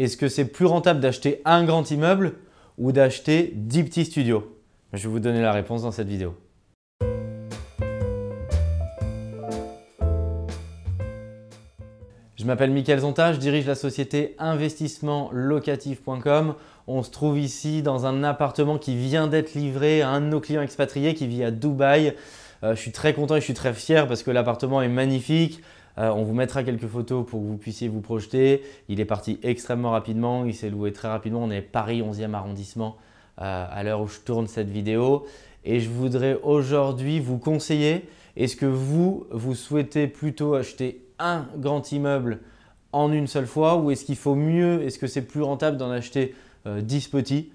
Est-ce que c'est plus rentable d'acheter un grand immeuble ou d'acheter 10 petits studios? Je vais vous donner la réponse dans cette vidéo. Je m'appelle Mickaël Zonta, je dirige la société investissementlocatif.com. On se trouve ici dans un appartement qui vient d'être livré à un de nos clients expatriés qui vit à Dubaï. Euh, je suis très content et je suis très fier parce que l'appartement est magnifique. Euh, on vous mettra quelques photos pour que vous puissiez vous projeter. Il est parti extrêmement rapidement, il s'est loué très rapidement. On est Paris 11e arrondissement euh, à l'heure où je tourne cette vidéo. Et je voudrais aujourd'hui vous conseiller, est-ce que vous, vous souhaitez plutôt acheter un grand immeuble en une seule fois ou est-ce qu'il faut mieux, est-ce que c'est plus rentable d'en acheter 10 petits?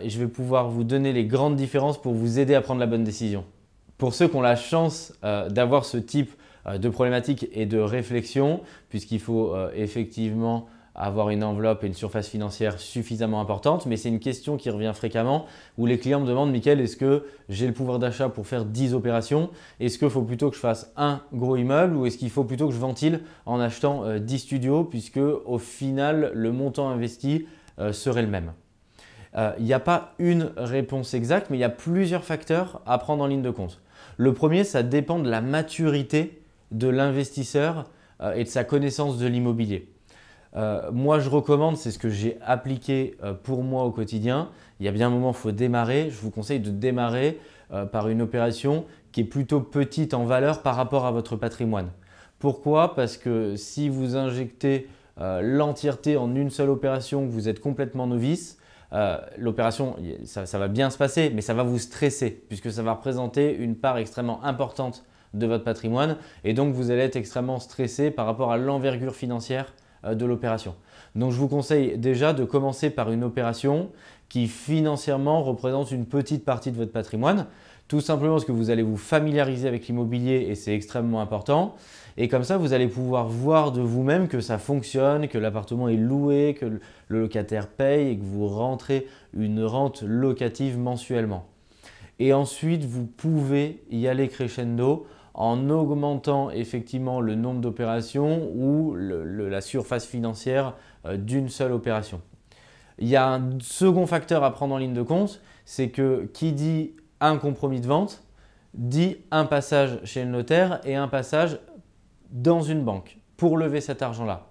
Et je vais pouvoir vous donner les grandes différences pour vous aider à prendre la bonne décision. Pour ceux qui ont la chance euh, d'avoir ce type euh, de problématique et de réflexion, puisqu'il faut euh, effectivement avoir une enveloppe et une surface financière suffisamment importante, mais c'est une question qui revient fréquemment où les clients me demandent Mickaël, est-ce que j'ai le pouvoir d'achat pour faire 10 opérations? Est-ce qu'il faut plutôt que je fasse un gros immeuble ou est-ce qu'il faut plutôt que je ventile en achetant 10 studios puisque au final le montant investi serait le même? Il n'y a pas une réponse exacte, mais il y a plusieurs facteurs à prendre en ligne de compte. Le premier, ça dépend de la maturité de l'investisseur euh, et de sa connaissance de l'immobilier. Euh, moi, je recommande, c'est ce que j'ai appliqué euh, pour moi au quotidien. Il y a bien un moment, il faut démarrer. Je vous conseille de démarrer par une opération qui est plutôt petite en valeur par rapport à votre patrimoine. Pourquoi? Parce que si vous injectez l'entièreté en une seule opération, vous êtes complètement novice, l'opération, ça, va bien se passer, mais ça va vous stresser puisque ça va représenter une part extrêmement importante de votre patrimoine et donc vous allez être extrêmement stressé par rapport à l'envergure financière euh, de l'opération. Donc je vous conseille déjà de commencer par une opération qui financièrement représente une petite partie de votre patrimoine, tout simplement parce que vous allez vous familiariser avec l'immobilier et c'est extrêmement important. Et comme ça, vous allez pouvoir voir de vous-même que ça fonctionne, que l'appartement est loué, que le locataire paye et que vous rentrez une rente locative mensuellement. Et ensuite, vous pouvez y aller crescendo en augmentant effectivement le nombre d'opérations ou la surface financière euh, d'une seule opération. Il y a un second facteur à prendre en ligne de compte, c'est que qui dit un compromis de vente dit un passage chez le notaire et un passage dans une banque pour lever cet argent-là.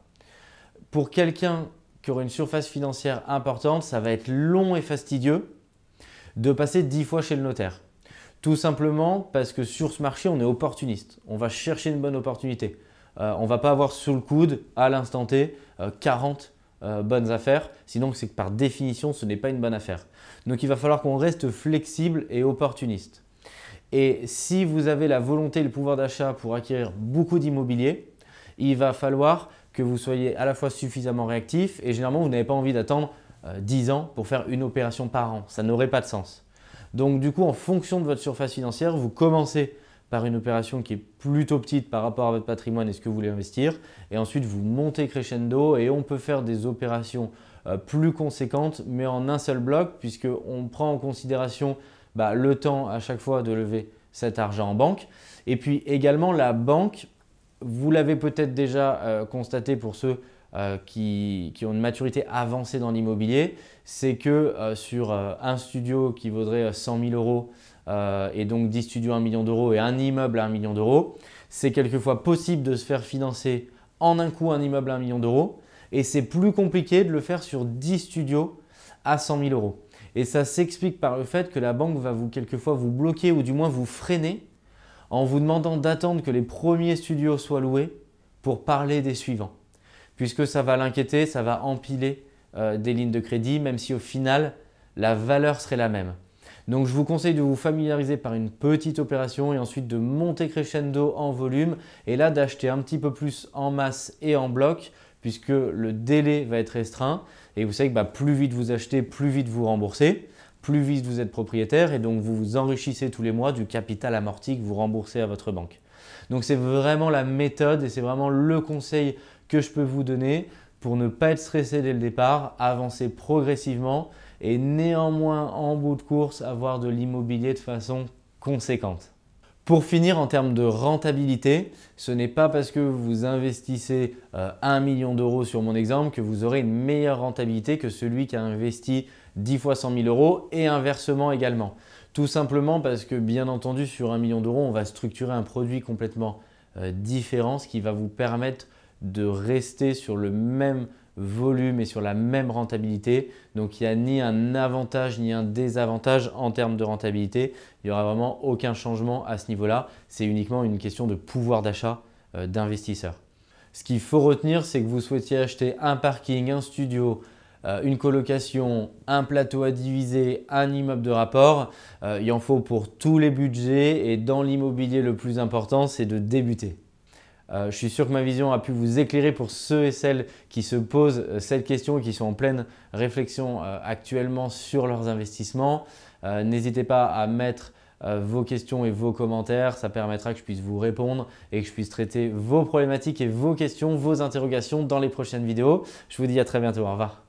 Pour quelqu'un qui aura une surface financière importante, ça va être long et fastidieux de passer 10 fois chez le notaire. Tout simplement parce que sur ce marché, on est opportuniste. On va chercher une bonne opportunité. Euh, on ne va pas avoir sous le coude, à l'instant T, 40 euh, euh, bonnes affaires. Sinon, c'est que par définition, ce n'est pas une bonne affaire. Donc, il va falloir qu'on reste flexible et opportuniste. Et si vous avez la volonté et le pouvoir d'achat pour acquérir beaucoup d'immobilier, il va falloir que vous soyez à la fois suffisamment réactif et généralement vous n'avez pas envie d'attendre 10 euh, ans pour faire une opération par an. Ça n'aurait pas de sens. Donc du coup, en fonction de votre surface financière, vous commencez par une opération qui est plutôt petite par rapport à votre patrimoine et ce que vous voulez investir. Et ensuite, vous montez crescendo et on peut faire des opérations euh, plus conséquentes, mais en un seul bloc, puisqu'on prend en considération bah, le temps à chaque fois de lever cet argent en banque. Et puis également la banque, vous l'avez peut-être déjà euh, constaté pour ceux euh, qui, ont une maturité avancée dans l'immobilier, c'est que euh, sur un studio qui vaudrait 100 000 euros et donc 10 studios à 1 million d'euros et un immeuble à 1 million d'euros, c'est quelquefois possible de se faire financer en un coup un immeuble à 1 million d'euros et c'est plus compliqué de le faire sur 10 studios à 100 000 euros. Et ça s'explique par le fait que la banque va vous quelquefois vous bloquer ou du moins vous freiner en vous demandant d'attendre que les premiers studios soient loués pour parler des suivants. Puisque ça va l'inquiéter, ça va empiler euh, des lignes de crédit, même si au final, la valeur serait la même. Donc je vous conseille de vous familiariser par une petite opération et ensuite de monter crescendo en volume et là d'acheter un petit peu plus en masse et en bloc puisque le délai va être restreint. Et vous savez que bah, plus vite vous achetez, plus vite vous remboursez, plus vite vous êtes propriétaire et donc vous vous enrichissez tous les mois du capital amorti que vous remboursez à votre banque. Donc c'est vraiment la méthode et c'est vraiment le conseil que je peux vous donner pour ne pas être stressé dès le départ, avancer progressivement et néanmoins en bout de course avoir de l'immobilier de façon conséquente. Pour finir, en termes de rentabilité, ce n'est pas parce que vous investissez 1 euh, million d'euros sur mon exemple que vous aurez une meilleure rentabilité que celui qui a investi 10 fois 100 000 euros et inversement également. Tout simplement parce que bien entendu sur 1 million d'euros, on va structurer un produit complètement euh, différent, ce qui va vous permettre de rester sur le même volume et sur la même rentabilité. Donc il n'y a ni un avantage ni un désavantage en termes de rentabilité. Il n'y aura vraiment aucun changement à ce niveau-là. C'est uniquement une question de pouvoir d'achat euh, d'investisseurs. Ce qu'il faut retenir, c'est que vous souhaitiez acheter un parking, un studio, euh, une colocation, un plateau à diviser, un immeuble de rapport. Euh, il en faut pour tous les budgets et dans l'immobilier, le plus important, c'est de débuter. Euh, je suis sûr que ma vision a pu vous éclairer pour ceux et celles qui se posent cette question et qui sont en pleine réflexion actuellement sur leurs investissements. N'hésitez pas à mettre vos questions et vos commentaires. Ça permettra que je puisse vous répondre et que je puisse traiter vos problématiques et vos questions, vos interrogations dans les prochaines vidéos. Je vous dis à très bientôt. Au revoir.